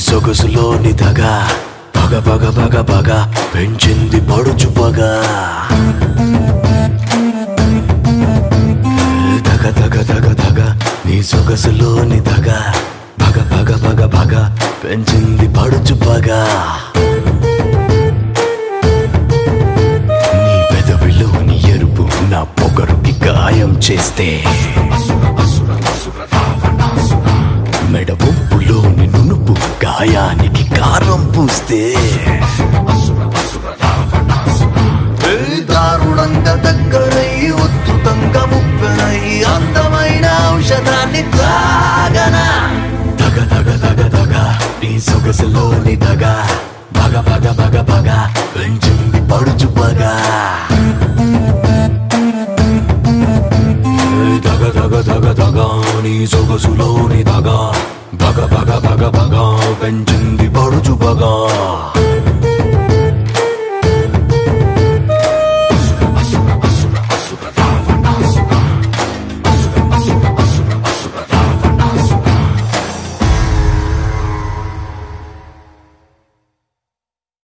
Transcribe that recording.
సొగసులోని దగ. పగ పగ పగ పగ పెంచింది పడుచు పగ. దగ దగ దగ దగ నీ సొగసులోని దగ. పగ పగ పగ పగ పెంచింది పడుచు పగ. నీ పెదవిలోని ఎరుపు నా పొగరుకి గాయం చేస్తే గాయానికి కారం పూస్తే దారుణంగా దగ్గరై ఉద్ధృతంగా ముప్పెనై అందమైన ఔషధాన్ని తాగనా దగ దగ దగ దగ నీ సొగసులోని దగ. బగ బగ బగ బగ పెంచింది పడుచు పగా. దగ దగ దగ దగ నీ సొగసులోని దగ. బగ బగ బగ బగ పెంచింది పడుచు బగా.